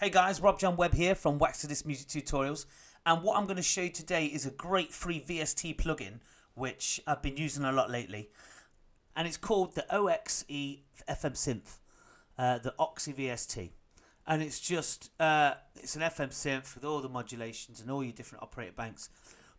Hey guys, Rob John Webb here from Waxadisc Music Tutorials and what I'm going to show you today is a great free VST plugin which I've been using a lot lately and it's called the OXE FM Synth, uh, the Oxy VST and it's just uh, it's an FM synth with all the modulations and all your different operator banks.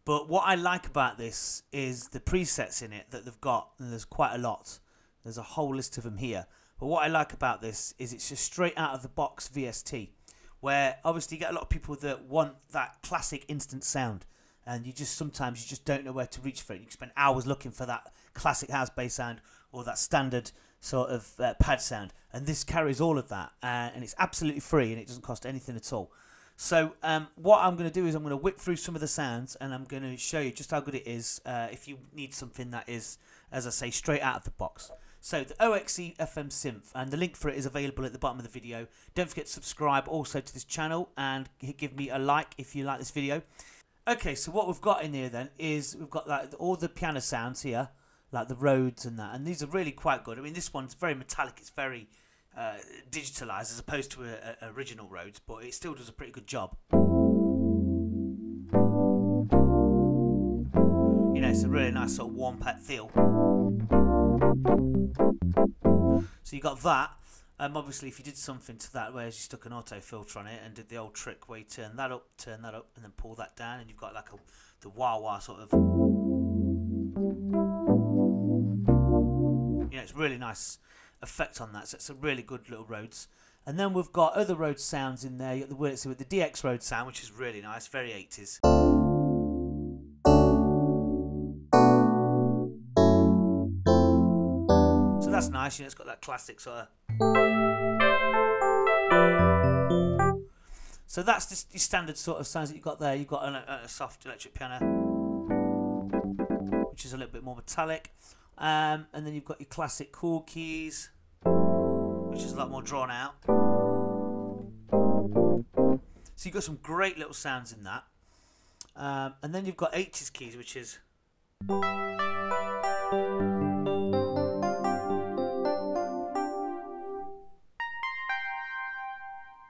But what I like about this is the presets in it that they've got and there's quite a lot. There's a whole list of them here. But what I like about this is it's just straight out of the box VST where obviously you get a lot of people that want that classic instant sound and you just sometimes you just don't know where to reach for it. You can spend hours looking for that classic house bass sound or that standard sort of uh, pad sound, and this carries all of that, uh, and it's absolutely free and it doesn't cost anything at all. So um, what I'm going to do is I'm going to whip through some of the sounds and I'm going to show you just how good it is uh, if you need something that is, as I say, straight out of the box. So the OXE FM synth and the link for it is available at the bottom of the video. Don't forget to subscribe also to this channel and give me a like if you like this video. Okay, so what we've got in here then is we've got like all the piano sounds here, like the Rhodes and that, and these are really quite good. I mean, this one's very metallic. It's very uh, digitalized as opposed to a, a original Rhodes, but it still does a pretty good job. You know, it's a really nice sort of warm pet feel. So you got that. Um, obviously, if you did something to that, where you stuck an auto filter on it and did the old trick where you turn that up, turn that up, and then pull that down, and you've got like a the wah wah sort of. Yeah, it's really nice effect on that. So it's a really good little Rhodes. And then we've got other Rhodes sounds in there. You got the word with the DX Rhodes sound, which is really nice, very 80s. That's nice. You know, it's got that classic sort of. So that's just your standard sort of sounds that you've got there. You've got a, a soft electric piano, which is a little bit more metallic, um, and then you've got your classic chord keys, which is a lot more drawn out. So you've got some great little sounds in that, um, and then you've got 80s keys, which is.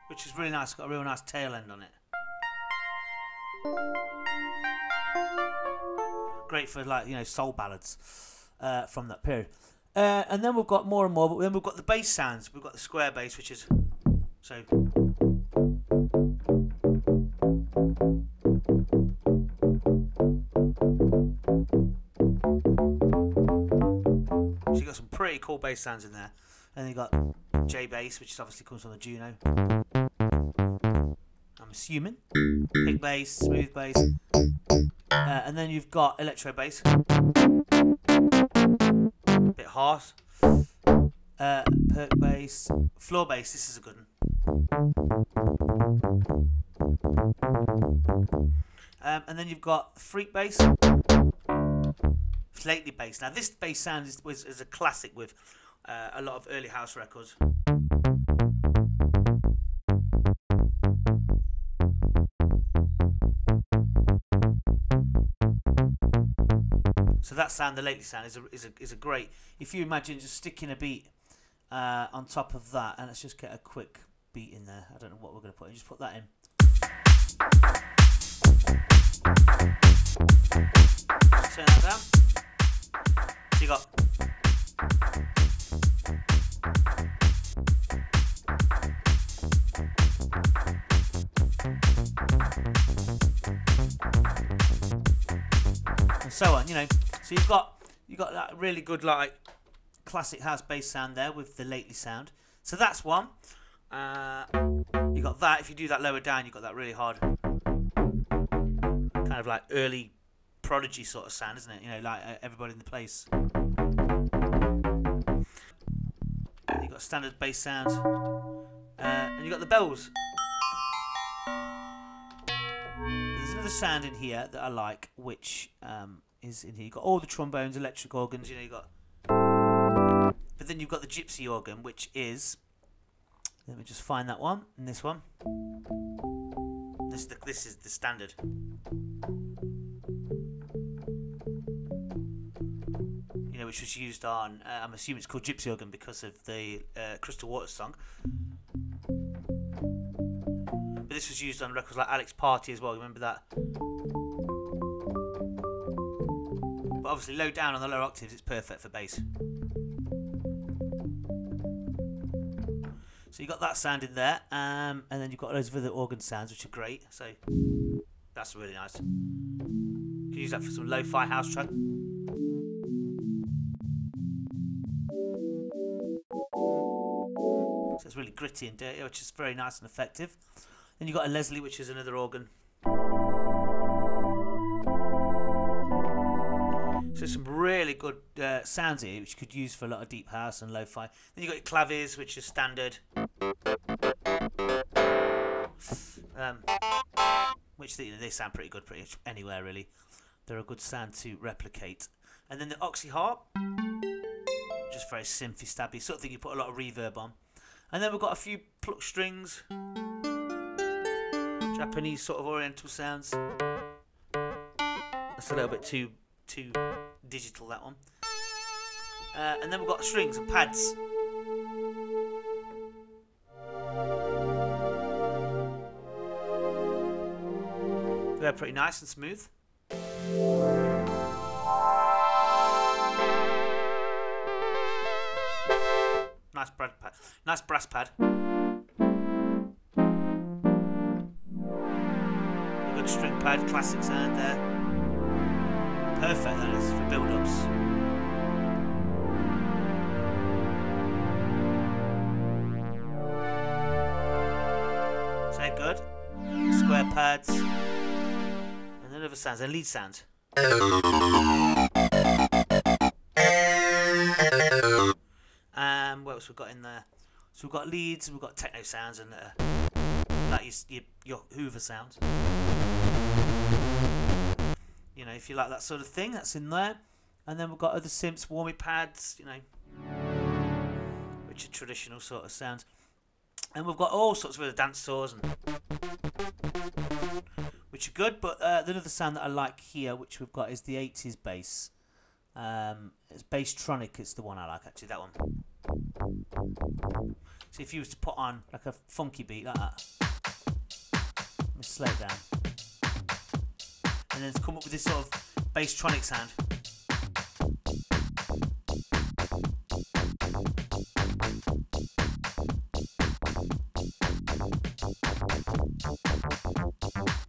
Which is really nice. Got a real nice tail end on it. Great for like you know soul ballads uh, from that period. Uh, and then we've got more and more, but then we've got the bass sounds. We've got the square bass, which is so. So you got some pretty cool bass sounds in there. And then you got J bass, which obviously comes from the Juno. I'm assuming. Pick bass, smooth bass. Uh, and then you've got electro bass. A bit harsh. Uh, perk bass. Floor bass, this is a good one. Um, and then you've got freak bass. Slightly bass. Now this bass sound is, is, is a classic with uh, a lot of early house records. That sound, the lately sound, is a, is a, is a great. If you imagine just sticking a beat uh, on top of that, and let's just get a quick beat in there. I don't know what we're going to put in. Just put that in. Turn that down. So you got. And so on, you know. So you've got you got that really good like classic house bass sound there with the lately sound. So that's one. Uh, you got that. If you do that lower down, you've got that really hard, kind of like early prodigy sort of sound, isn't it? You know, like uh, everybody in the place. And you got standard bass sounds, uh, and you got the bells. There's another sound in here that I like, which um, is in here. You've got all the trombones, electric organs, you know, you got. But then you've got the gypsy organ, which is. Let me just find that one and this one. This the, this is the standard. You know, which was used on. Uh, I'm assuming it's called gypsy organ because of the uh, Crystal Waters song. But this was used on records like Alex Party as well. Remember that? But obviously, low down on the lower octaves, it's perfect for bass. So you got that sound in there, um, and then you've got loads of other organ sounds, which are great. So that's really nice. You can use that for some lo-fi house track. So it's really gritty and dirty, which is very nice and effective. Then you've got a Leslie, which is another organ. So some really good uh, sounds here, which you could use for a lot of deep house and lo-fi. Then you've got your claviers, which is standard. Um, which they, they sound pretty good pretty much anywhere really. They're a good sound to replicate. And then the oxy harp, just very synthy stabby, sort of thing you put a lot of reverb on. And then we've got a few pluck strings, Japanese sort of oriental sounds. That's a little bit too too digital that one. Uh, and then we've got strings and pads. They're pretty nice and smooth. Nice pad. Nice brass pad. A good string pad, classic sound there. Perfect that is for build-ups. So good. Square pads. And then other sounds, and lead sounds. Um, what else we've got in there? So we've got leads, we've got techno sounds, and uh, that is your, your Hoover sounds. Know, if you like that sort of thing, that's in there. And then we've got other synths, warmy pads, you know, which are traditional sort of sounds. And we've got all sorts of other dance saws, and which are good. But uh, the other sound that I like here, which we've got, is the 80s bass. Um, it's Basstronic. It's the one I like actually. That one. So if you was to put on like a funky beat like that, let me slow it down, and then come up with this sort of Basstronic sound.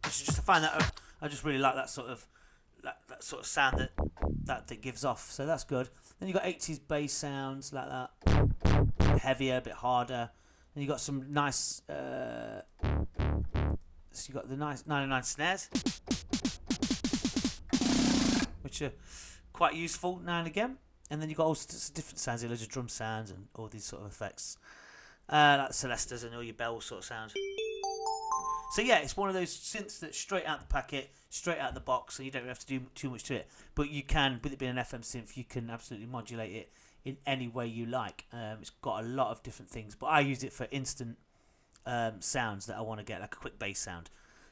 Which is just I find that I just really like that sort of that, that sort of sound that that that gives off. So that's good. Then you got 80s bass sounds like that, a bit heavier, a bit harder. And you got some nice. Uh, so you got the nice 99 snares, are quite useful now and again. And then you've got all sorts of different sounds, loads of drum sounds and all these sort of effects, uh, like Celestas and all your bell sort of sounds. So yeah, it's one of those synths that's straight out the packet, straight out the box, and you don't have to do too much to it. But you can, with it being an FM synth, you can absolutely modulate it in any way you like. Um, it's got a lot of different things, but I use it for instant um, sounds that I want to get, like a quick bass sound.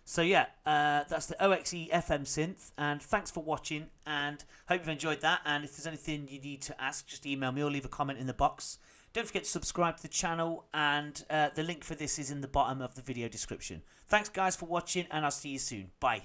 So yeah, uh, that's the OXE FM synth, and thanks for watching, and hope you've enjoyed that. And if there's anything you need to ask, just email me or leave a comment in the box. Don't forget to subscribe to the channel, and uh, the link for this is in the bottom of the video description. Thanks, guys, for watching, and I'll see you soon. Bye.